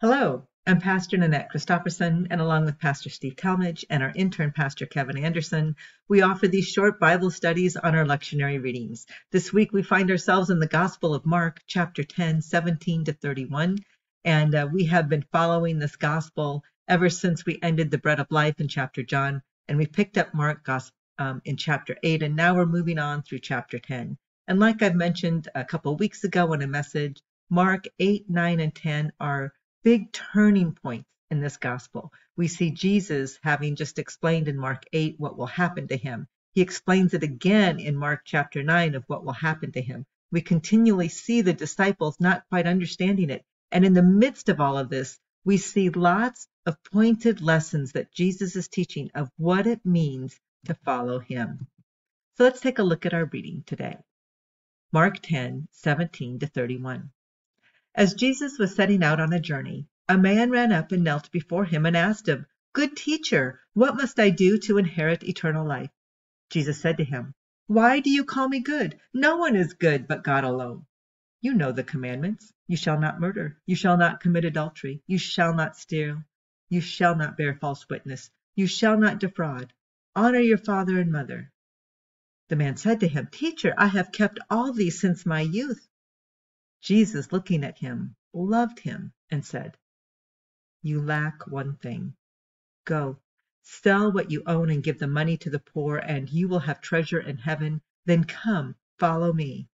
Hello, I'm Pastor Nanette Christofferson, and along with Pastor Steve Talmage and our intern, Pastor Kevin Anderson, we offer these short Bible studies on our lectionary readings. This week we find ourselves in the Gospel of Mark, chapter 10, 17 to 31, and uh, we have been following this Gospel ever since we ended the Bread of Life in chapter John, and we picked up Mark um, in chapter 8, and now we're moving on through chapter 10. And like I've mentioned a couple weeks ago in a message, Mark 8, 9, and 10 are big turning points in this gospel. We see Jesus having just explained in Mark 8 what will happen to him. He explains it again in Mark chapter 9 of what will happen to him. We continually see the disciples not quite understanding it. And in the midst of all of this, we see lots of pointed lessons that Jesus is teaching of what it means to follow him. So let's take a look at our reading today. Mark 10, 17 to 31. As Jesus was setting out on a journey, a man ran up and knelt before him and asked him, Good teacher, what must I do to inherit eternal life? Jesus said to him, Why do you call me good? No one is good but God alone. You know the commandments. You shall not murder. You shall not commit adultery. You shall not steal. You shall not bear false witness. You shall not defraud. Honor your father and mother. The man said to him, Teacher, I have kept all these since my youth. Jesus, looking at him, loved him and said, You lack one thing. Go, sell what you own and give the money to the poor, and you will have treasure in heaven. Then come, follow me.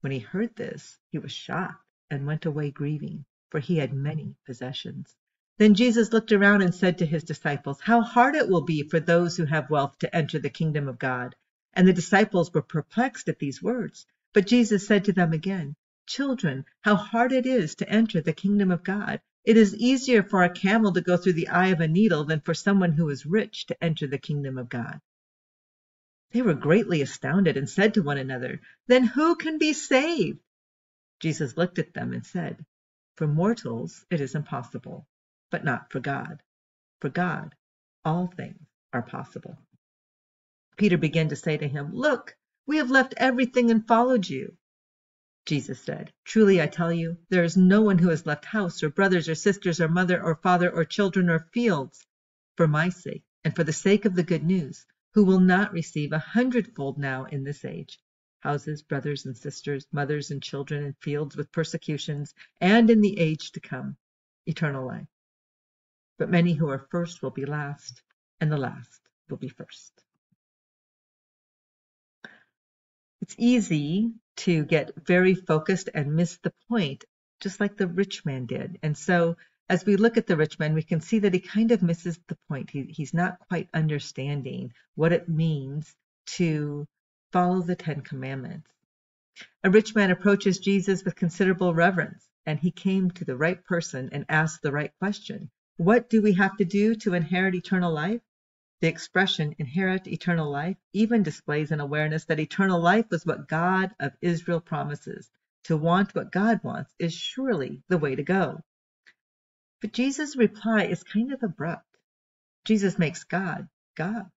When he heard this, he was shocked and went away grieving, for he had many possessions. Then Jesus looked around and said to his disciples, How hard it will be for those who have wealth to enter the kingdom of God. And the disciples were perplexed at these words. But Jesus said to them again, Children, how hard it is to enter the kingdom of God. It is easier for a camel to go through the eye of a needle than for someone who is rich to enter the kingdom of God. They were greatly astounded and said to one another, Then who can be saved? Jesus looked at them and said, For mortals it is impossible, but not for God. For God all things are possible. Peter began to say to him, Look, we have left everything and followed you. Jesus said, Truly I tell you, there is no one who has left house, or brothers, or sisters, or mother, or father, or children, or fields, for my sake, and for the sake of the good news, who will not receive a hundredfold now in this age houses, brothers and sisters, mothers and children, and fields with persecutions, and in the age to come, eternal life. But many who are first will be last, and the last will be first. It's easy to get very focused and miss the point, just like the rich man did. And so as we look at the rich man, we can see that he kind of misses the point. He, he's not quite understanding what it means to follow the Ten Commandments. A rich man approaches Jesus with considerable reverence, and he came to the right person and asked the right question. What do we have to do to inherit eternal life? The expression "inherit eternal life" even displays an awareness that eternal life was what God of Israel promises. To want what God wants is surely the way to go. But Jesus' reply is kind of abrupt. Jesus makes God, God,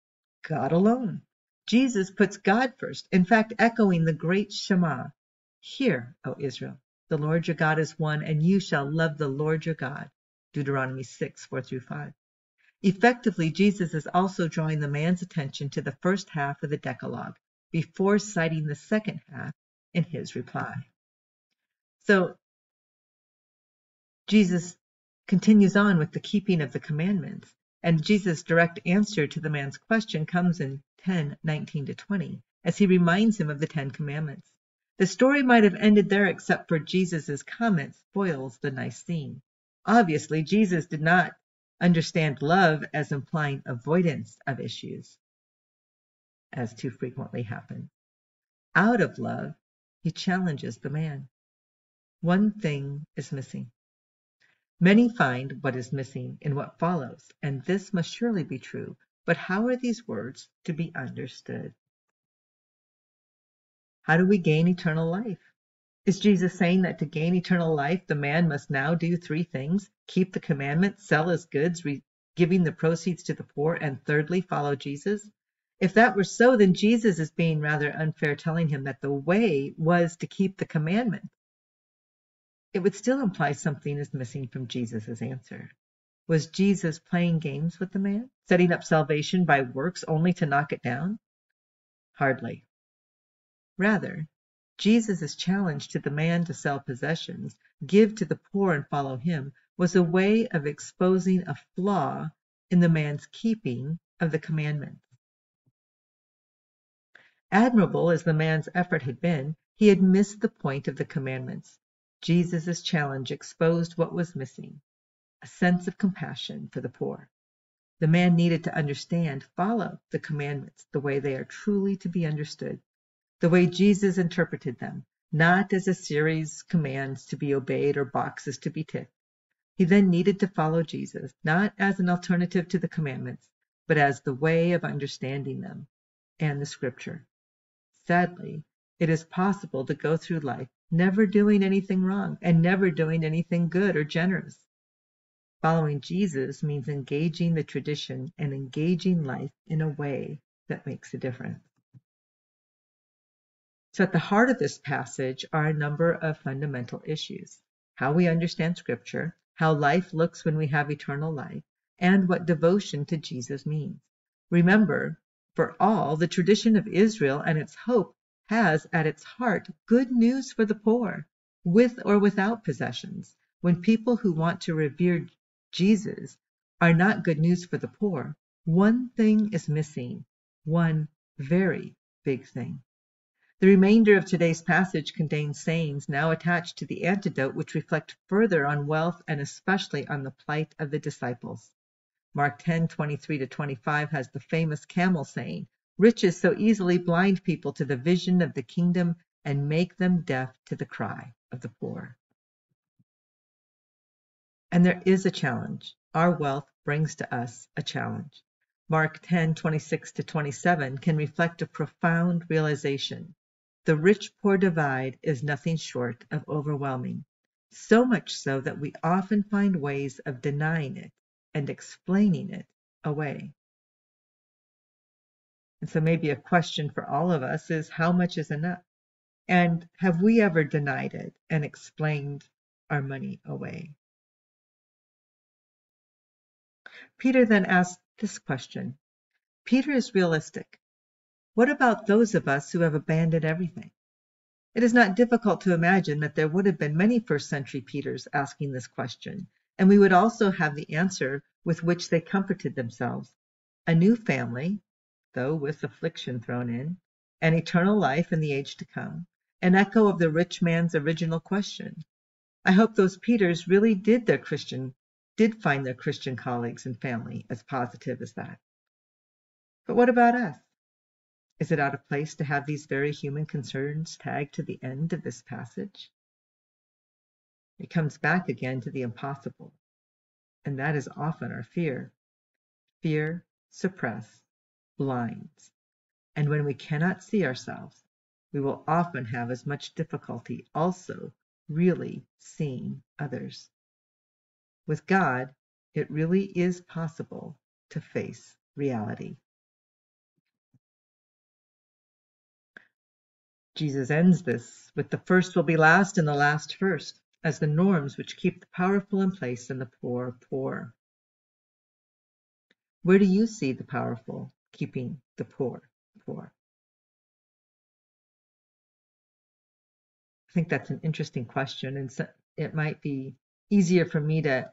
God alone. Jesus puts God first, in fact, echoing the great Shema. Hear, O Israel, the Lord your God is one, and you shall love the Lord your God. Deuteronomy 6, 4 through 5. Effectively, Jesus is also drawing the man's attention to the first half of the Decalogue before citing the second half in his reply. So Jesus continues on with the keeping of the commandments, and Jesus' direct answer to the man's question comes in 10, 19 to 20, as he reminds him of the Ten Commandments. The story might have ended there except for Jesus' comment spoils the nice scene. Obviously, Jesus did not understand love as implying avoidance of issues, as too frequently happens. Out of love, he challenges the man. One thing is missing. Many find what is missing in what follows, and this must surely be true. But how are these words to be understood? How do we gain eternal life? Is Jesus saying that to gain eternal life, the man must now do three things keep the commandments, sell his goods, giving the proceeds to the poor, and thirdly, follow Jesus? If that were so, then Jesus is being rather unfair telling him that the way was to keep the commandment. it would still imply something is missing from Jesus' answer. Was Jesus playing games with the man, setting up salvation by works only to knock it down? Hardly. Rather, Jesus' challenge to the man to sell possessions, give to the poor and follow him, was a way of exposing a flaw in the man's keeping of the commandments. Admirable as the man's effort had been, he had missed the point of the commandments. Jesus' challenge exposed what was missing a sense of compassion for the poor. The man needed to understand, follow the commandments the way they are truly to be understood, the way Jesus interpreted them, not as a series of commands to be obeyed or boxes to be ticked. He then needed to follow Jesus, not as an alternative to the commandments, but as the way of understanding them and the scripture. Sadly, it is possible to go through life never doing anything wrong and never doing anything good or generous. Following Jesus means engaging the tradition and engaging life in a way that makes a difference. So, at the heart of this passage are a number of fundamental issues how we understand Scripture, how life looks when we have eternal life, and what devotion to Jesus means. Remember, for all, the tradition of Israel and its hope has at its heart good news for the poor, with or without possessions. When people who want to revere Jesus are not good news for the poor, one thing is missing, one very big thing. The remainder of today's passage contains sayings now attached to the antidote which reflect further on wealth and especially on the plight of the disciples. Mark 10:23 to 25 has the famous camel saying, Riches so easily blind people to the vision of the kingdom and make them deaf to the cry of the poor. And there is a challenge. Our wealth brings to us a challenge. Mark 10:26 to 27 can reflect a profound realization. The rich-poor divide is nothing short of overwhelming, so much so that we often find ways of denying it and explaining it away. And so maybe a question for all of us is how much is enough? And have we ever denied it and explained our money away? Peter then asked this question. Peter is realistic. What about those of us who have abandoned everything? It is not difficult to imagine that there would have been many first century Peters asking this question, and we would also have the answer with which they comforted themselves a new family, though with affliction thrown in, an eternal life in the age to come, an echo of the rich man's original question. I hope those Peters really did their Christian did find their Christian colleagues and family as positive as that. But what about us? Is it out of place to have these very human concerns tagged to the end of this passage? It comes back again to the impossible, and that is often our fear. Fear, suppress, blinds, and when we cannot see ourselves, we will often have as much difficulty also really seeing others. With God, it really is possible to face reality. Jesus ends this with the first will be last and the last first, as the norms which keep the powerful in place and the poor poor. Where do you see the powerful keeping the poor poor? I think that's an interesting question, and so it might be easier for me to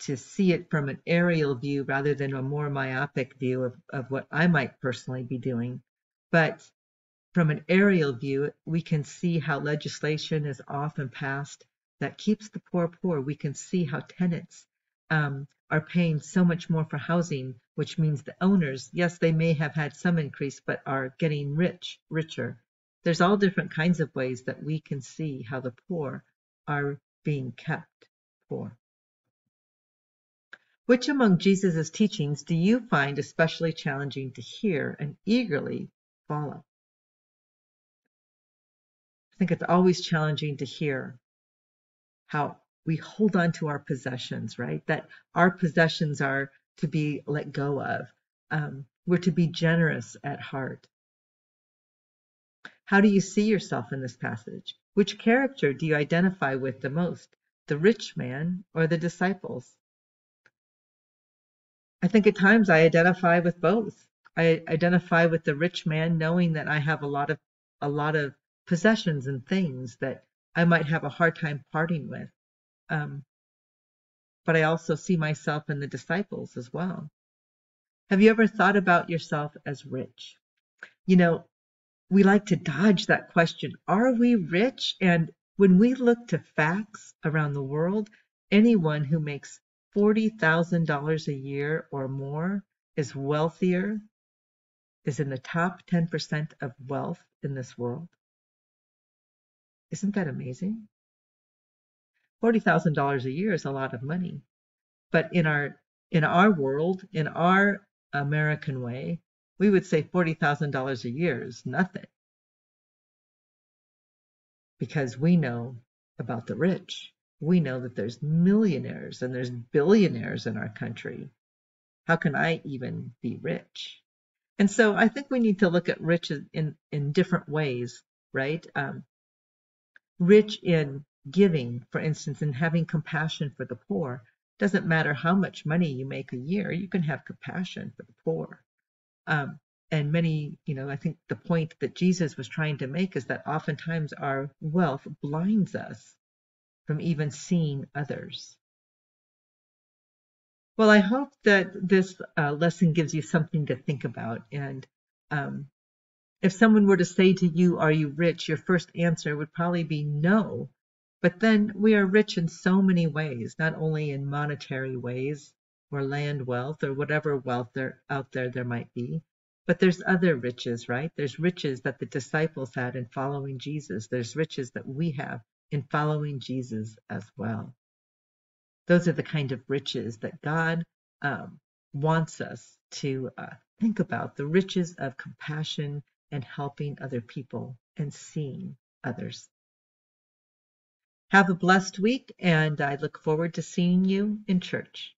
to see it from an aerial view rather than a more myopic view of, of what I might personally be doing. But from an aerial view, we can see how legislation is often passed that keeps the poor poor. We can see how tenants um, are paying so much more for housing, which means the owners, yes, they may have had some increase, but are getting rich, richer. There's all different kinds of ways that we can see how the poor are being kept poor. Which among Jesus' teachings do you find especially challenging to hear and eagerly follow? I think it's always challenging to hear how we hold on to our possessions, right? That our possessions are to be let go of. Um, we're to be generous at heart. How do you see yourself in this passage? Which character do you identify with the most? the rich man or the disciples? I think at times I identify with both. I identify with the rich man knowing that I have a lot of a lot of possessions and things that I might have a hard time parting with. Um, but I also see myself in the disciples as well. Have you ever thought about yourself as rich? You know, we like to dodge that question Are we rich? And when we look to facts around the world, anyone who makes $40,000 a year or more is wealthier, is in the top 10% of wealth in this world. Isn't that amazing? $40,000 a year is a lot of money. But in our in our world, in our American way, we would say $40,000 a year is nothing. Because we know about the rich. We know that there's millionaires and there's billionaires in our country. How can I even be rich? And so I think we need to look at rich in, in different ways, right? Um, rich in giving, for instance, and having compassion for the poor. Doesn't matter how much money you make a year, you can have compassion for the poor. Um, and many, you know, I think the point that Jesus was trying to make is that oftentimes our wealth blinds us from even seeing others. Well, I hope that this uh, lesson gives you something to think about. And um, if someone were to say to you, Are you rich? your first answer would probably be no. But then we are rich in so many ways, not only in monetary ways or land wealth or whatever wealth there out there there might be, but there's other riches, right? There's riches that the disciples had in following Jesus. There's riches that we have in following Jesus as well. Those are the kind of riches that God um, wants us to uh, think about the riches of compassion and helping other people and seeing others. Have a blessed week, and I look forward to seeing you in church.